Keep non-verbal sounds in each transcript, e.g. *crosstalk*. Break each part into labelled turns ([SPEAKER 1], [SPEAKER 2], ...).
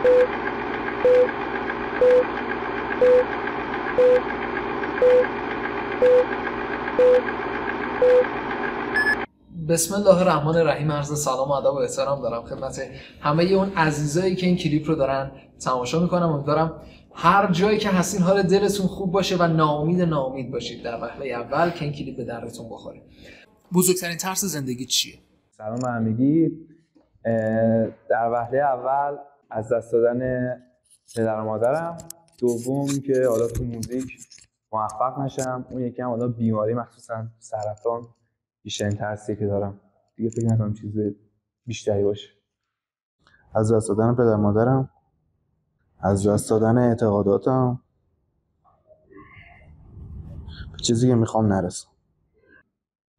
[SPEAKER 1] بسم الله الرحمن الرحیم عرض سلام و ادب و احترام دارم خدمت همه اون عزیزایی که این کلیپ رو دارن تماشا می‌کنم. امیدوارم هر جایی که هستین حال دلتون خوب باشه و ناامید ناامید باشید در وهله اول که این کلیپ به درتون بخوره. بزرگترین ترس زندگی چیه؟
[SPEAKER 2] سلام همگی. در وهله اول از دست دادن پدر و مادرم. دوم که حالا تو موزیک موفق نشم. اون یکی هم حالا بیماری مخصوصا سرطان بیشترین ترسی که دارم. دیگه فکر نکنم چیز بیشتری باشه.
[SPEAKER 3] از دست دادن پدر مادرم. از دست دادن اعتقاداتم. به چیزی که می‌خوام نرسم.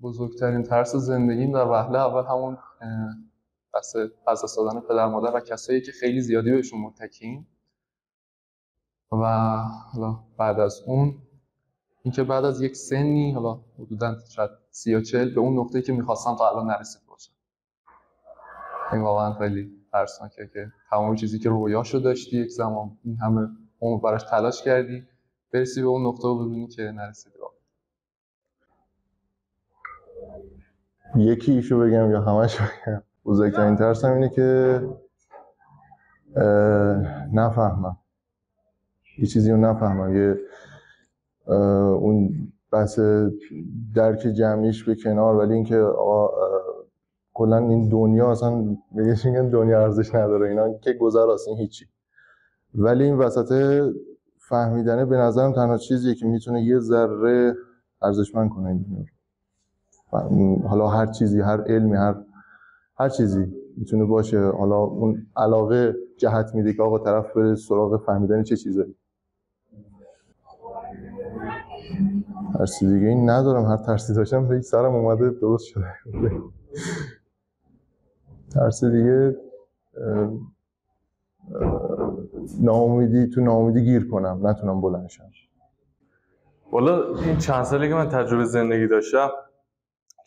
[SPEAKER 4] بزرگترین ترس زندگیم در وهله. اول همون بحث از دادن پدر مادر و کسایی که خیلی زیادی بهشون متکیم و حالا بعد از اون اینکه بعد از یک سنی حالا حدودا شاید سی و چل به اون نقطه که می‌خواستم تا الان نرسید باشم. این واقعا خیلی ترسناکه که تمام چیزی که رویاشو داشتی یک زمان این همه عمر براش تلاش کردی برسی به اون نقطه و ببینی که نرسیدی
[SPEAKER 3] یکی ایشو بگم یا همش بگم؟ بزرگترین ترسم اینه که نفهمم. یه چیزی رو نفهمم. یه اون بحث درک جمعیش به کنار ولی اینکه آقا کلا این دنیا اصلا بگیش میگن دنیا ارزش نداره. اینا که گذر این هیچی. ولی این وسط فهمیدنه به نظرم تنها چیزیه که می‌تونه یه ذره ارزشمند کنه این دنیا حالا هر چیزی هر علمی هر هر چیزی می‌تونه باشه. حالا اون علاقه جهت میده که آقا طرف بره سراغ فهمیدن چه چیزایی ترسی دیگه این ندارم. هر ترسی داشتم به سرم اومده درست شده. ترس دیگه ناامیدی تو ناامیدی گیر کنم. نتونم بلند شم.
[SPEAKER 5] والا این چند سالی که من تجربه زندگی داشتم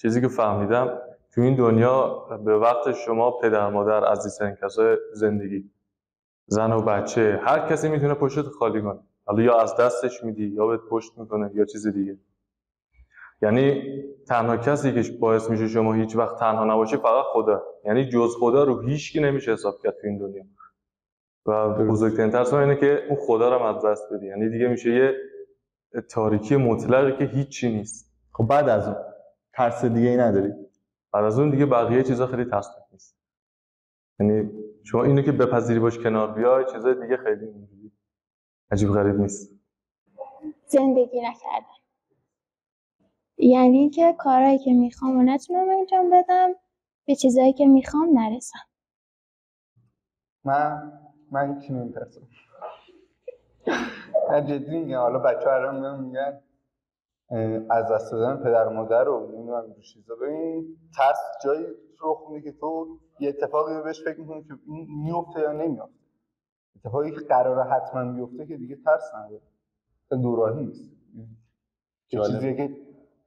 [SPEAKER 5] چیزی که فهمیدم تو این دنیا به وقت شما پدر مادر عزیزترین کسای زندگی زن و بچه هر کسی می‌تونه پشت خالی کنه. حالا یا از دستش میدی یا بهت پشت می‌کنه یا چیز دیگه. یعنی تنها کسی که باعث میشه شما هیچ وقت تنها نباشی فقط خدا. یعنی جز خدا رو هیچکی نمیشه حساب کرد تو این دنیا. و بزرگترین ترس اینه که اون خدا رو از دست بدی. یعنی دیگه میشه یه تاریکی مطلقی که هیچی نیست.
[SPEAKER 3] خب بعد از اون ترس دیگه ای نداری؟
[SPEAKER 5] بعد از اون دیگه بقیه چیزا خیلی ترسناک نیست. یعنی شما اینو که بپذیری باش کنار بیای چیزای دیگه خیلی اینجوری عجیب غریب نیست.
[SPEAKER 6] زندگی نکردن یعنی که کارهایی که می‌خوام و نتونم انجام بدم به چیزایی که می‌خوام نرسم.
[SPEAKER 7] من من کی نمیترسم جدی میگم. حالا بچه ها میگن. از دست دادن پدر مادر رو نمی‌دونم این چیزا. ببین ترس جایی رخ میده که تو یه اتفاقی بهش فکر می‌کنی که میفته یا نمیفته اتفاقی که قراره حتما بیفته که دیگه ترس نداره. دوراهی نیست. چیزی که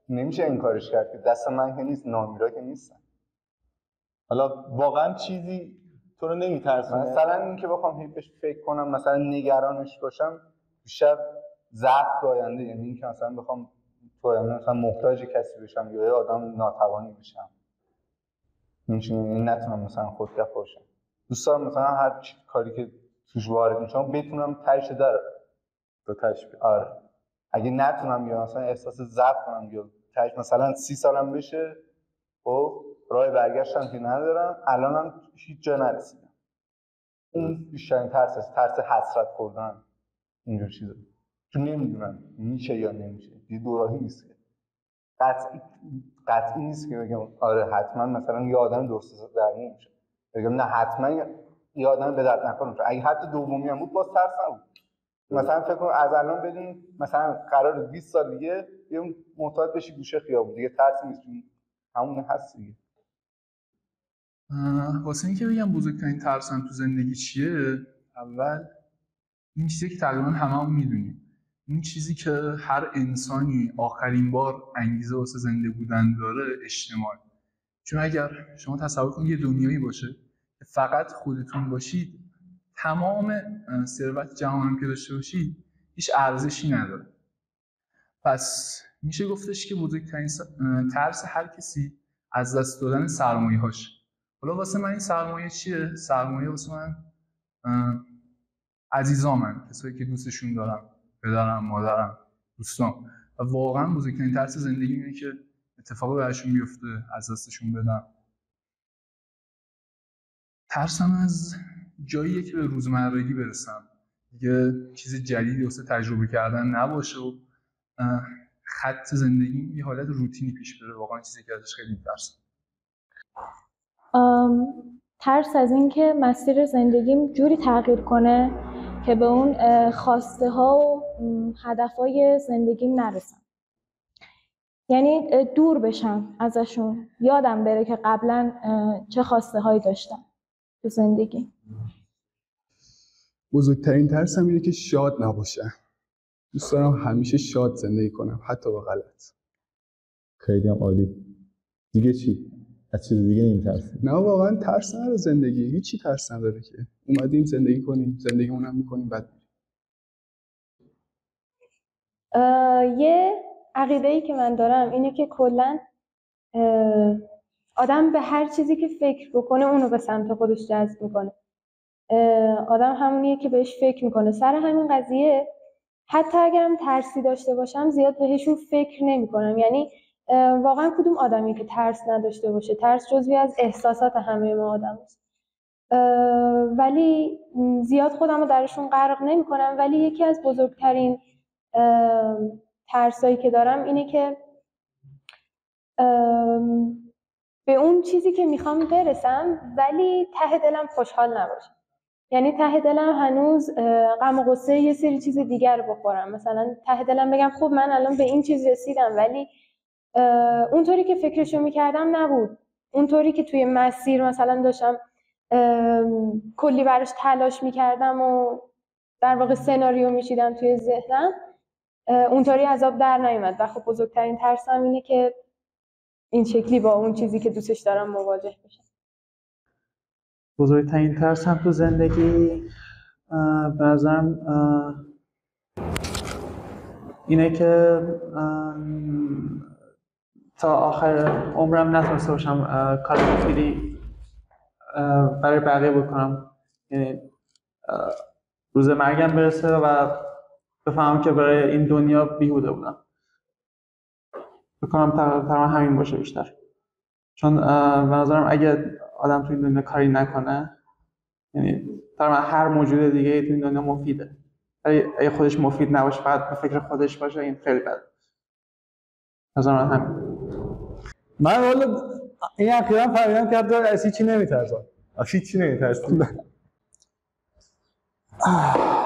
[SPEAKER 7] نمیشه این کارش کرد که دست من که نیست نامیرا که نیستن.
[SPEAKER 3] حالا واقعا چیزی تو رو نمیترسونه؟
[SPEAKER 7] مثلا اینکه بخوام هی بهش فکر کنم مثلا نگرانش باشم بیشتر ضعف آینده یعنی اینکه مثلا بخوام تو مثلا محتاج کسی بشم یا یه آدم ناتوانی بشم. این نتونم مثلا خودکف باشم دوست دارم مثلا هر کاری که توش وارد میشم بتونم تهش در
[SPEAKER 3] تو تهش
[SPEAKER 7] آره. اگه نتونم یا مثلا احساس ضعف کنم یا تهش مثلا سی سالم بشه خب راه برگشتم که ندارم الانم هیچ جا نرسیدم. اون بیشترین ترس است ترس حسرت خوردن. اینجور چیزا. چون نمی‌دونم میشه یا نمیشه. یه دوراهی نیست که قطعی قطعی نیست که بگم آره حتما مثلا یه آدم درست در میشه بگم نه حتما یه آدم به درد نکنه. اگه حتی دومی هم بود باز ترس نبود. مثلا فکر کن از الان بدین مثلا قرار 20 سال دیگه یه معتاد بشی گوشه خیابون. دیگه ترس نیست. همون هست دیگه.
[SPEAKER 4] واسه اینکه بگم بزرگترین ترسم تو زندگی چیه؟ اول این چیزی که تقریبا هممون می‌دونیم. این چیزی که هر انسانی آخرین بار انگیزه واسه زنده بودن داره اجتماع چون اگر شما تصور کنید یه دنیایی باشه که فقط خودتون باشید تمام ثروت جهان هم که داشته باشی هیچ ارزشی نداره. پس میشه گفتش که بزرگترین ترس هر کسی از دست دادن سرمایه هاش حالا واسه من این سرمایه چیه؟ سرمایه واسه من عزیزامن کسایی که دوستشون دارم. پدرم مادرم دوستان. و واقعا بزرگترین ترس زندگی اینه که اتفاقی براشون بیفته از دستشون بدم. ترسم از جاییه که به روزمرگی برسم. دیگه چیز جدیدی واسه تجربه کردن نباشه و خط زندگی یه حالت روتینی پیش بره. واقعا چیزی که ازش خیلی میترسم.
[SPEAKER 6] ترس از اینکه مسیر زندگیم جوری تغییر کنه که به اون خواسته ها و هدفهای زندگیم نرسم. یعنی دور بشم ازشون. یادم بره که قبلا چه خواسته هایی داشتم تو زندگی.
[SPEAKER 8] بزرگترین ترسم اینه که شاد نباشم. دوست دارم همیشه شاد زندگی کنم حتی با غلط.
[SPEAKER 3] خیلی هم عالی. دیگه چی؟ از چیز دیگه نمیترسی؟
[SPEAKER 8] نه واقعا ترس نداره زندگی. هیچی ترس نداره که. اومدیم زندگی کنیم زندگیمون هم می‌کنیم بعد
[SPEAKER 6] یه عقیده ای که من دارم اینه که کلا آدم به هر چیزی که فکر بکنه اونو به سمت خودش جذب می‌کنه. آدم همونیه که بهش فکر می‌کنه. سر همین قضیه حتی اگرم ترسی داشته باشم زیاد بهشون فکر نمی‌کنم. یعنی واقعا کدوم آدمی که ترس نداشته باشه؟ ترس جزوی از احساسات همه ما آدم است. ولی زیاد خودم رو درشون غرق نمی‌کنم. ولی یکی از بزرگترین ترسایی که دارم اینه که به اون چیزی که می‌خوام برسم ولی ته دلم خوشحال نباشم یعنی ته دلم هنوز غم و غصه یه سری چیز دیگر بخورم. مثلا ته دلم بگم خب من الان به این چیز رسیدم ولی اونطوری که فکرشو می‌کردم نبود. اونطوری که توی مسیر مثلا داشتم کلی براش تلاش می‌کردم و در واقع سناریو میشیدم توی ذهنم. اونطوری عذاب در نیومد. و خب بزرگترین ترسم اینه که این شکلی با اون چیزی که دوستش دارم مواجه بشم.
[SPEAKER 9] بزرگترین ترسم تو زندگی اه، اینه که تا آخر عمرم نتونسته باشم کار مفیدی برای بقیه بکنم. یعنی روز مرگم برسه و بفهمم که برای این دنیا بیهوده بودم. بکنم تقریبا همین باشه بیشتر. چون به نظرم اگه آدم تو این دنیا کاری نکنه یعنی تقریبا هر موجود دیگه تو این دنیا مفیده. اگه خودش مفید نباشه فقط به فکر خودش باشه این خیلی بده نظر من همین.
[SPEAKER 10] من والا این اخیرا فهمیدم که عبدال از هیچی نمیترسم.
[SPEAKER 3] از چی نمیترسی *laughs*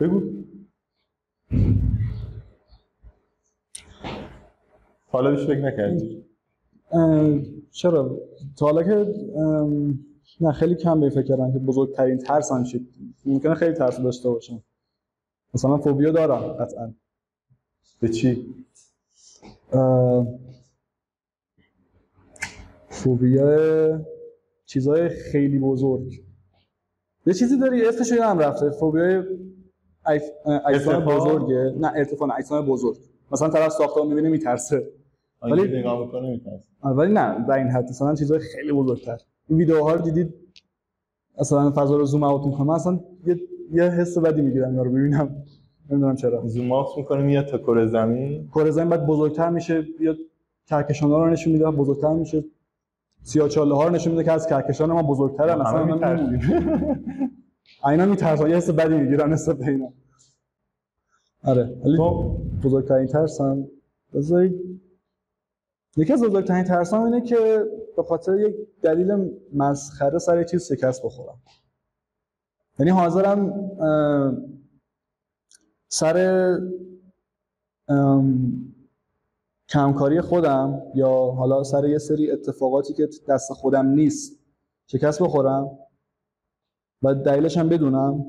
[SPEAKER 3] بگو. حالا بهش فکر نکردی.
[SPEAKER 10] چرا؟ تا حالا که نه خیلی کم به فکر کردم که بزرگترین ترسم چیه ممکنه خیلی ترس داشته باشم. مثلا فوبیا دارم قطعا.
[SPEAKER 3] به چی
[SPEAKER 10] فوبیا چیزای خیلی بزرگ. یه چیزی داری اسمش رو یادم رفته. اه، اجسام؟ بزرگه. نه ارتفاع نه اجسام بزرگ. مثلا طرف ساختمان می‌بینه میترسه.
[SPEAKER 3] ولی نگاه می‌کنه
[SPEAKER 10] ولی نه در این حد مثلا چیزهای خیلی بزرگتر. این ویدیوها رو دیدید؟ مثلا فضا رو زوم اوت می‌کنم. اصلا یه یه حس بدی می‌گیرم اینا رو ببینم. نمی‌دونم چرا.
[SPEAKER 3] زوم آوت می‌کنه میاد تا کره زمین.
[SPEAKER 10] کره زمین بعد بزرگتر میشه یا کهکشان ها رو نشون میده بزرگتر میشه. سیاه‌چاله ها رو نشون میده که از کهکشان ما بزرگترن
[SPEAKER 3] همه
[SPEAKER 10] مثلا من اینا میترسن یه حس بدی می‌گیرم نسبت به اینا. آره ولی
[SPEAKER 3] خب.
[SPEAKER 10] بزرگترین ترسم بذارید. یکی از بزرگترین ترسام اینه که به خاطر یک دلیل مسخره سر چیز شکست بخورم. یعنی حاضرم سر کمکاری خودم یا حالا سر یه سری اتفاقاتی که دست خودم نیست شکست بخورم و دلیلش هم بدونم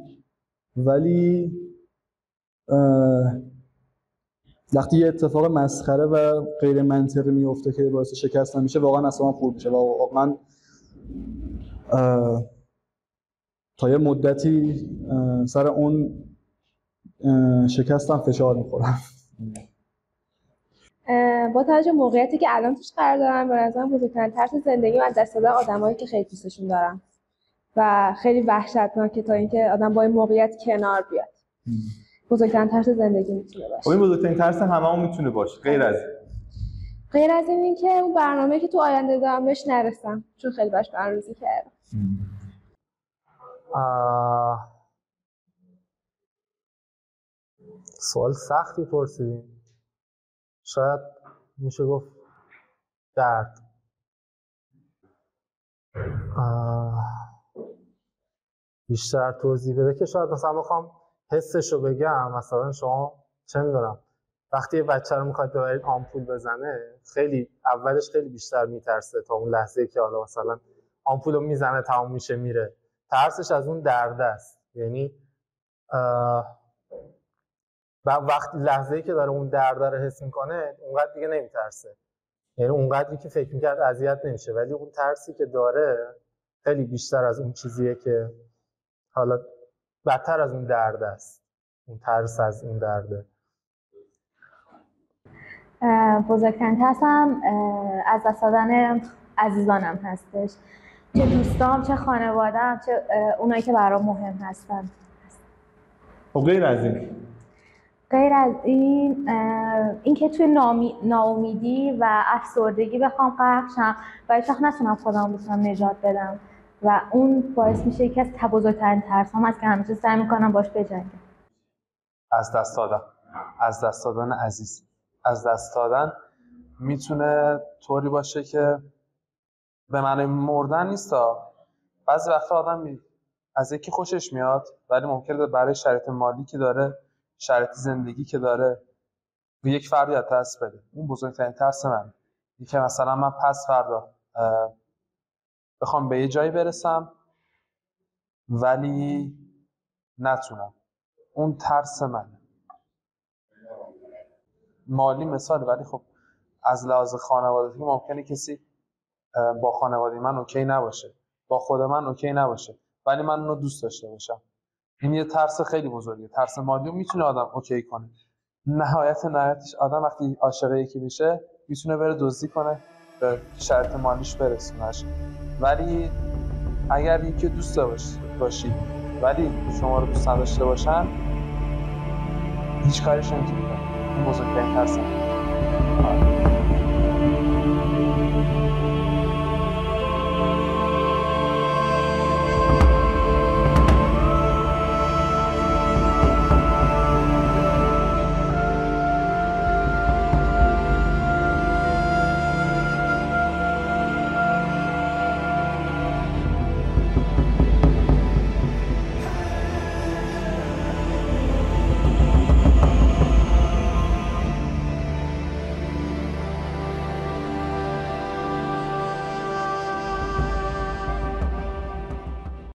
[SPEAKER 10] ولی وقتی یه اتفاق مسخره و غیر منطقی میفته که باعث شکستم میشه واقعا اصلا خورد میشه واقعا تا یه مدتی سر اون شکستم فشار می‌خورم.
[SPEAKER 11] با توجه به موقعیتی که الان توش قرار دارم به نظرم بزرگترین ترس زندگی من دست دادن آدمایی که خیلی دوستشون دارم. و خیلی وحشتناکه تا اینکه آدم با این موقعیت کنار بیاد. بزرگترین ترس زندگی می‌تونه
[SPEAKER 12] خب
[SPEAKER 11] باشه
[SPEAKER 12] این بزرگترین ترس هممون می‌تونه باشه غیر از این.
[SPEAKER 11] غیر از این اینکه اون برنامه که تو آینده دارم بهش نرسم چون خیلی باش برنامه‌ریزی کردم.
[SPEAKER 13] سوال سختی پرسیدین شاید میشه گفت درد. بیشتر توضیح بده که شاید مثلا بخوام حسش رو بگم. مثلا شما چه می‌دونم وقتی یه بچه رو می‌خواید ببرید آمپول بزنه خیلی اولش خیلی بیشتر میترسه تا اون لحظه که حالا مثلا آمپول رو می‌زنه تمام میشه میره. ترسش از اون درد است. یعنی و وقتی لحظه ای که داره اون درد رو حس می‌کنه اونقدر دیگه نمیترسه. یعنی اونقدری که فکر می‌کرد اذیت نمیشه. ولی اون ترسی که داره خیلی بیشتر از اون چیزیه که حالا بدتر از اون درد است. اون ترس از اون درده.
[SPEAKER 14] اه، بزرگترین ترسم از دست دادن عزیزانم هستش. چه دوستام چه خانوادم چه اونایی که برام مهم هستن.
[SPEAKER 12] خب غیر از این
[SPEAKER 14] غیر از این اینکه توی ناامیدی و افسردگی بخوام غرق شم و هیچ نتونم خودم بتونم نجات بدم. و اون باعث میشه یکی از بزرگترین ترسام هست که همیشه سعی می‌کنم باش بجنگم.
[SPEAKER 15] از دست دادن. از دست دادن عزیز. از دست دادن می‌تونه طوری باشه که به معنی مردن نیستا بعضی وقتا آدم از یکی خوشش میاد ولی ممکنه برای شرایط مالی که داره شرایط زندگی که داره به یک فردی از دست بده. اون بزرگترین ترس من که مثلا من پس فردا بخوام به یه جایی برسم ولی نتونم. اون ترس منه. مالی مثلا ولی خب از لحاظ خانوادگی ممکنه کسی با خانواده من okay نباشه. با خود من okay نباشه. ولی من اونو دوست داشته باشم. این یه ترس خیلی بزرگه ترس مالی می‌تونه آدم okay کنه نهایت نهایتش آدم وقتی عاشق یکی میشه می‌تونه بره دزدی کنه به شرایط مالیش برسونش ولی اگر یکی دوست باش- باشید ولی شما رو دوست نداشته باشن هیچ کارش نمی‌تونید. این بزرگترین ترسم آره.